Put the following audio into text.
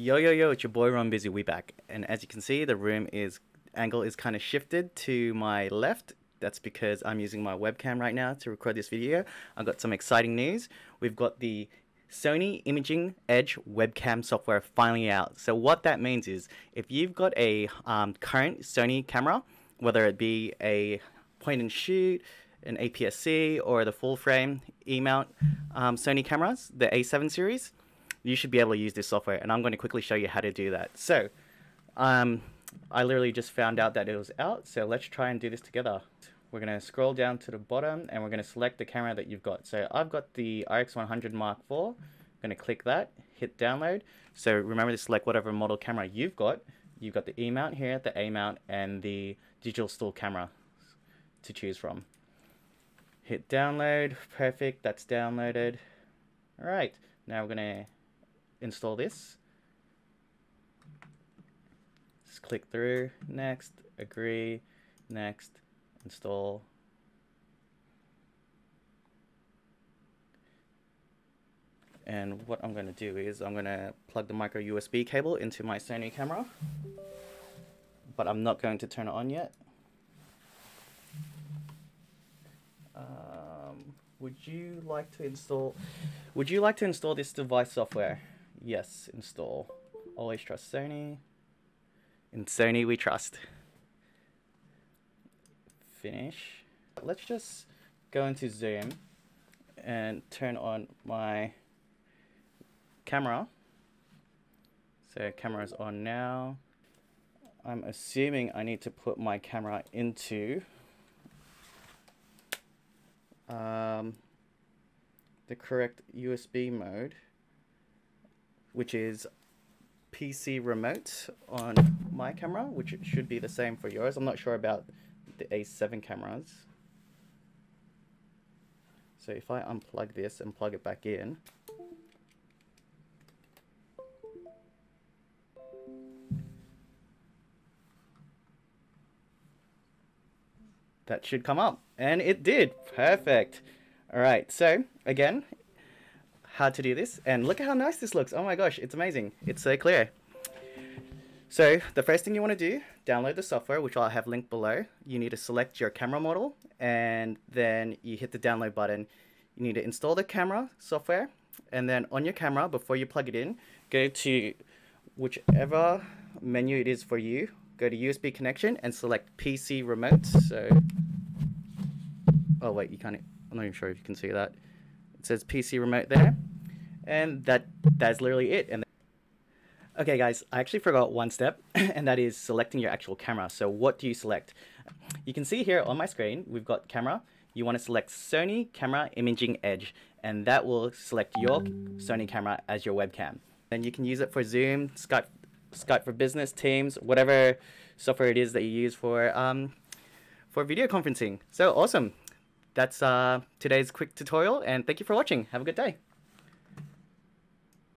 Yo yo yo, it's your boy Ronn Bizzy. We back, and as you can see, the room is angle is kind of shifted to my left. That's because I'm using my webcam right now to record this video. I've got some exciting news. We've got the Sony Imaging Edge webcam software finally out. So what that means is, if you've got a um, current Sony camera, whether it be a point and shoot, an APS-C, or the full frame E-mount um, Sony cameras, the A7 series you should be able to use this software and I'm going to quickly show you how to do that. So um, I literally just found out that it was out so let's try and do this together. We're going to scroll down to the bottom and we're going to select the camera that you've got. So I've got the RX100 Mark IV. I'm going to click that, hit download. So remember to select whatever model camera you've got. You've got the E mount here, the A mount, and the digital still camera to choose from. Hit download, perfect, that's downloaded. All right, now we're gonna install this. Just click through, next, agree, next, install. And what I'm going to do is I'm going to plug the micro USB cable into my Sony camera. But I'm not going to turn it on yet. Um, would you like to install would you like to install this device software? Yes, install. Always trust Sony. In Sony we trust. Finish. Let's just go into Zoom and turn on my camera. So camera's on now. I'm assuming I need to put my camera into um, the correct USB mode which is PC remote on my camera, which should be the same for yours. I'm not sure about the A7 cameras. So if I unplug this and plug it back in, that should come up. And it did. Perfect. All right. So again, how to do this. And look at how nice this looks. Oh my gosh, it's amazing. It's so clear. So the first thing you want to do, download the software, which I'll have linked below. You need to select your camera model and then you hit the download button. You need to install the camera software and then on your camera, before you plug it in, go to whichever menu it is for you. Go to USB connection and select PC remote. So, oh wait, you can't, I'm not even sure if you can see that. It says PC remote there and that that's literally it. And okay, guys, I actually forgot one step, and that is selecting your actual camera. So what do you select? You can see here on my screen, we've got camera. You want to select Sony Camera Imaging Edge, and that will select your Sony camera as your webcam. And you can use it for Zoom, Skype, Skype for Business, Teams, whatever software it is that you use for um, for video conferencing. So awesome! That's uh, today's quick tutorial, and thank you for watching. Have a good day.